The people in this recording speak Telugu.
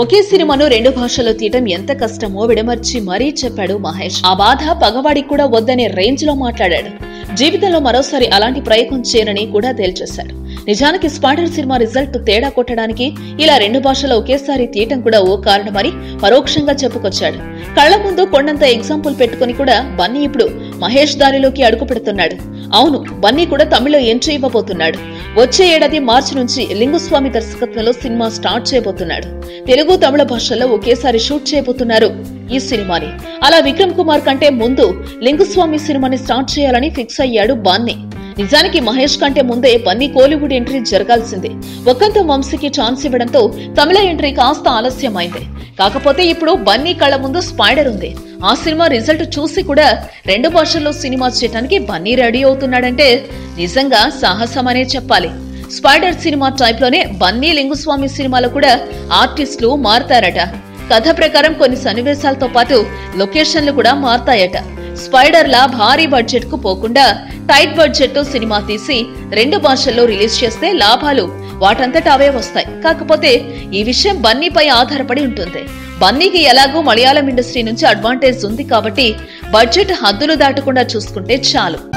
ఒకే సినిమాను రెండు భాషల్లో తీయటం ఎంత కష్టమో విడమర్చి మరీ చెప్పాడు మహేష్. ఆ బాధ పగవాడికి కూడా వద్దనే రేంజ్లో మాట్లాడాడు. జీవితంలో మరోసారి అలాంటి ప్రయత్నం చేయనని కూడా తేల్చేశాడు. నిజానికి స్పాడర్ సినిమా రిజల్ట్ తేడా కొట్టడానికి ఇలా రెండు భాషల్లో ఒకేసారి తీయటం కూడా ఓ కారణమని పరోక్షంగా చెప్పుకొచ్చాడు. కళ్ళ ముందు కొండంత ఎగ్జాంపుల్ పెట్టుకుని కూడా బన్నీ ఇప్పుడు మహేష్ దారిలోకి అడుగు పెడుతున్నాడు అవును బన్నీ కూడా తమిళలో ఎంట్రీ ఇవ్వబోతున్నాడు. వచ్చే ఏడాది మార్చి నుంచి లింగుస్వామి దర్శకత్వంలో సినిమా స్టార్ట్ చేయబోతున్నాడు. తెలుగు తమిళ భాషల్లో ఒకేసారి షూట్ చేయబోతున్నారు ఈ సినిమాని. అలా విక్రమ్ కుమార్ కంటే ముందు లింగుస్వామి సినిమాని స్టార్ట్ చేయాలని ఫిక్స్ అయ్యాడు బాన్ని. నిజానికి మహేష్ కంటే ముందే బన్నీ కోలీవుడ్ ఎంట్రీ జరగాల్సిందే. ఒక్కంత వంశీకి ఛాన్స్ ఇవ్వడంతో తమిళ ఎంట్రీ కాస్త ఆలస్యమైంది. కాకపోతే ఇప్పుడు బన్నీ కళ్ళ ముందు స్పైడర్ ఉంది. ఆ సినిమా రిజల్ట్ చూసి కూడా రెండు భాషల్లో సినిమా చేయడానికి బన్నీ రెడీ అవుతున్నాడంటే నిజంగా సాహసమనే చెప్పాలి. స్పైడర్ సినిమా టైప్లోనే బన్నీ లింగుస్వామి సినిమాలో కూడా ఆర్టిస్టులు మారతారట. కథ ప్రకారం కొన్ని సన్నివేశాలతో పాటు లొకేషన్లు కూడా మారతాయట. స్పైడర్ లా భారీ బడ్జెట్కు పోకుండా టైట్ బడ్జెట్తో సినిమా తీసి రెండు భాషల్లో రిలీజ్ చేస్తే లాభాలు వాటంతట అవే వస్తాయి. కాకపోతే ఈ విషయం బన్నీపై ఆధారపడి ఉంటుంది. బన్నీకి ఎలాగో మలయాళం ఇండస్ట్రీ నుంచి అడ్వాంటేజ్ ఉంది కాబట్టి బడ్జెట్ హద్దులు దాటకుండా చూసుకుంటే చాలు.